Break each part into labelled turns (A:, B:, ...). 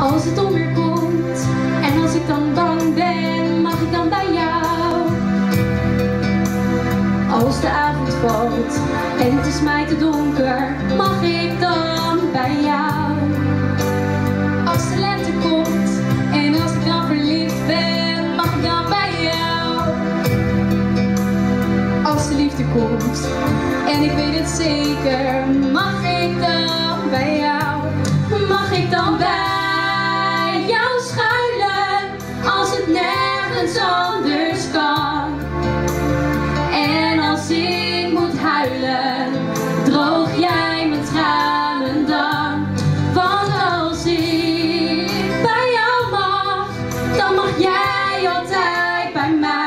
A: Als het onweer komt en als ik dan bang ben, mag ik dan bij jou? Als de avond valt en het is mij te donker, mag ik dan bij jou? Als de lente komt en als ik dan verliefd ben, mag ik dan bij jou? Als de liefde komt en ik weet het zeker, mag altijd bij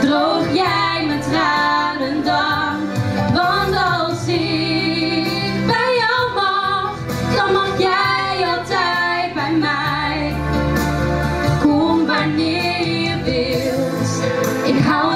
A: droog jij mijn tranen dan. Want als ik bij jou mag, dan mag jij altijd bij mij. Kom wanneer je wilt, ik hou